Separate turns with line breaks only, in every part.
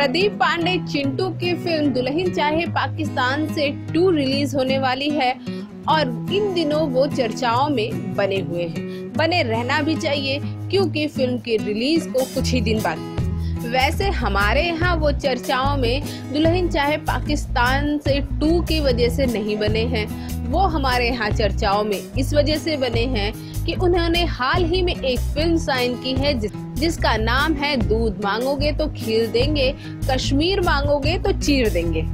प्रदीप पांडे चिंटू की फ़िल्म दुल्हन चाहे पाकिस्तान से टू रिलीज़ होने वाली है और इन दिनों वो चर्चाओं में बने हुए हैं। बने रहना भी चाहिए क्योंकि फ़िल्म की रिलीज़ को कुछ ही दिन बाद। वैसे हमारे यहाँ वो चर्चाओं में दुल्हन चाहे पाकिस्तान से टू की वजह से नहीं बने हैं। वो हमारे यहाँ चर्चाओं में इस वजह से बने हैं कि उन्होंने हाल ही में एक फ़िल्म साइन की है जिस, जिसका नाम है दूध। मांगोगे तो खीर देंगे, कश्मीर मांगोगे तो चीर देंगे।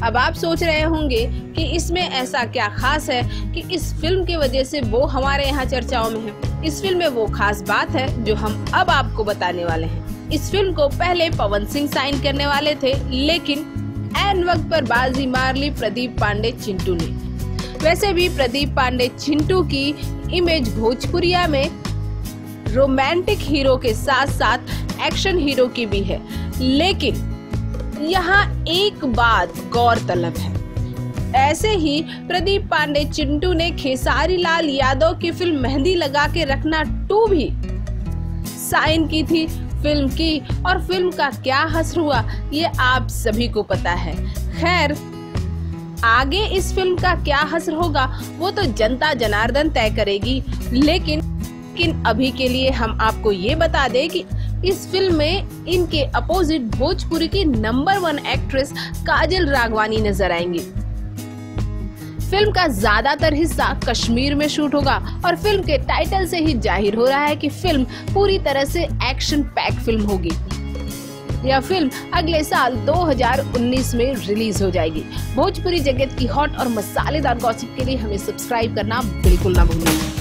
अब आप सोच रहे होंगे कि इसमें ऐसा क्या खास है कि इस फ़िल्म की वजह से वो हमारे यहाँ चर्चाओं में है। इस फ़िल्म में वो खास बात है जो हम अब आपको बताने वाले हैं। इस फ़िल्म को पहले पवन सिंह साइन करने वाले थे, लेकिन एन वक्त पर बाजी मार ली प्रदीप पांडे चिंटू ने। वैसे भी प्रदीप पांडे चिंटू की इमेज भोजपुरिया में रोमांटिक हीरो के साथ साथ एक्शन हीरो की भी है। लेकिन यहाँ एक बात गौरतलब है। ऐसे ही प्रदीप पांडे चिंटू ने खेसारी लाल यादव की फ़िल्म मेहंदी लगा के रखना टू भी। साइन की थी, फ़िल्म की, और फ़िल्म का क्या हसर हुआ, ये आप सभी को पता है। खैर, आगे इस फ़िल्म का क्या हसर होगा, वो तो जनता जनार्दन तय करेगी, लेकिन लेकिन अभी के लिए हम आपको ये बता दें कि इस फ़िल्म में इनके अपोजिट भोजपुरी की number one actress Kajal Raghwani नज़र आएँगी। फ़िल्म का ज़्यादातर हिस्सा कश्मीर में शूट होगा और फ़िल्म के टाइटल से ही ज़ाहिर हो रहा है कि फ़िल्म पूरी तरह से एक्शन पैक फ़िल्म होगी। यह फ़िल्म अगले साल 2019 में रिलीज़ हो जाएगी। भोजपुरी जगत की हॉट और मसालेदार गॉसिप के लिए हमें सब्सक्राइब करना बिल्कुल ना भूलें